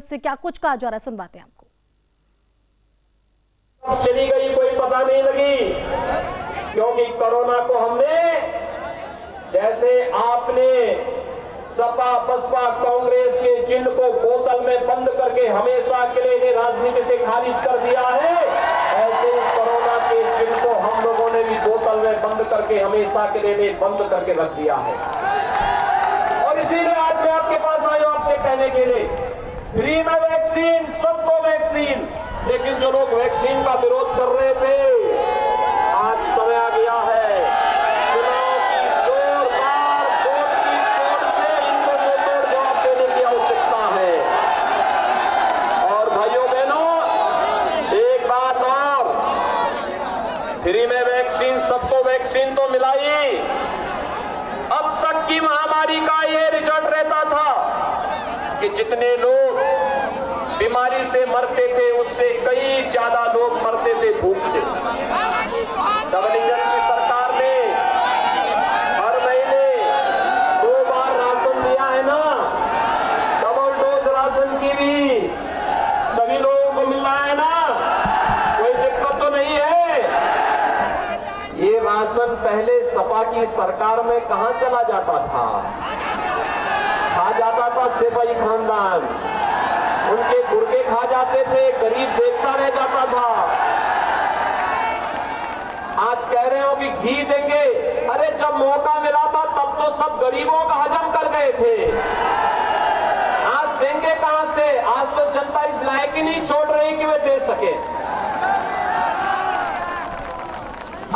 से क्या कुछ कहा जा रहा है? सुनवाते हैं आपको। चली गई, कोई पता नहीं लगी, क्योंकि कोरोना को हमने जैसे आपने सपा बसपा कांग्रेस के चिन्ह को बोतल में बंद करके हमेशा के लिए राजनीति से खारिज कर दिया है, ऐसे कोरोना के चिन्ह को हम लोगों ने भी बोतल में बंद करके हमेशा के लिए बंद करके रख दिया है। और इसीलिए आज मैं आपके पास आया आपसे कहने के लिए फ्री में वैक्सीन सबको वैक्सीन। लेकिन जो लोग वैक्सीन का विरोध कर रहे थे, आज समय आ गया है। फ्री में वैक्सीन, सबको वैक्सीन तो मिलाई। अब तक की महामारी का ये रिज़ल्ट रहता था कि जितने लोग बीमारी से मरते थे, उससे कई ज़्यादा लोग मरते थे, भूख से। की सरकार ने हर महीने दो बार राशन दिया है ना। डबल डोज राशन की भी सभी लोगों को मिल रहा है ना। कोई दिक्कत तो नहीं है। ये राशन पहले सपा की सरकार में कहा चला जाता था? खा जाता था सिपाही खानदान उनके गुर्गे खा जाते थे गरीब देखता रह जाता था। आज कह रहे हो कि घी देंगे। अरे जब मौका मिला था, तब तो सब गरीबों का हजम कर गए थे। आज देंगे कहाँ से? आज तो जनता इस लायक ही नहीं छोड़ रही कि वे दे सके।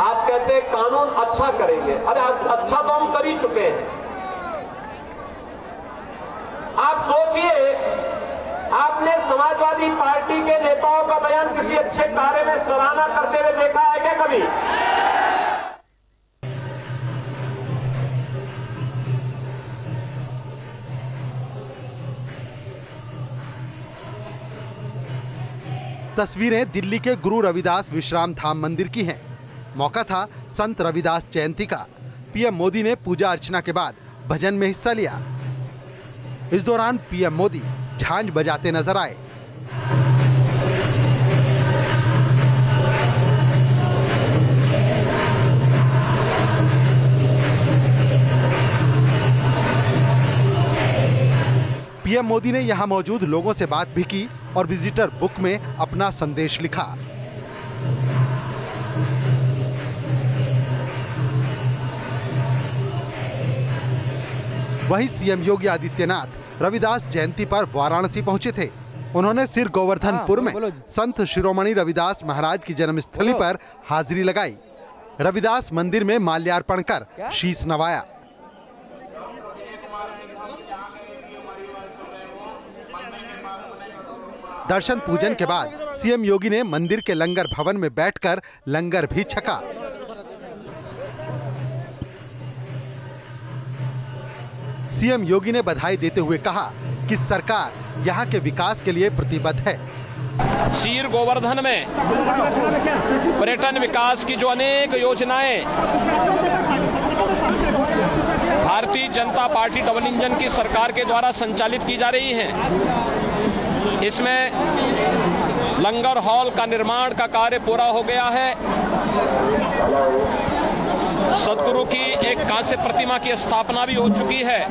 आज कहते हैं, कानून अच्छा करेंगे। अरे अच्छा तो हम कर ही चुके हैं। आप सोचिए आपने समाजवादी पार्टी के नेताओं का बयान किसी अच्छे कार्य में सराहना करते हुए देखा है क्या कभी? तस्वीरें दिल्ली के गुरु रविदास विश्राम धाम मंदिर की हैं। मौका था संत रविदास जयंती का। पीएम मोदी ने पूजा अर्चना के बाद भजन में हिस्सा लिया। इस दौरान पीएम मोदी झांझ बजाते नज़र आए। पीएम मोदी ने यहाँ मौजूद लोगों से बात भी की और विजिटर बुक में अपना संदेश लिखा। वहीं सीएम योगी आदित्यनाथ रविदास जयंती पर वाराणसी पहुँचे थे। उन्होंने सिर गोवर्धनपुर में संत शिरोमणि रविदास महाराज की जन्मस्थली पर हाजिरी लगाई। रविदास मंदिर में माल्यार्पण कर शीश नवाया। दर्शन पूजन के बाद सीएम योगी ने मंदिर के लंगर भवन में बैठकर लंगर भी छका। सीएम योगी ने बधाई देते हुए कहा कि सरकार यहाँ के विकास के लिए प्रतिबद्ध है। शीर गोवर्धन में पर्यटन विकास की जो अनेक योजनाएँ, Bharatiya Janata party double engine की सरकार के द्वारा संचालित की जा रही हैं। इसमें लंगर हॉल का निर्माण का कार्य पूरा हो गया है। सदगुरु की एक कांस्य प्रतिमा की स्थापना भी हो चुकी है।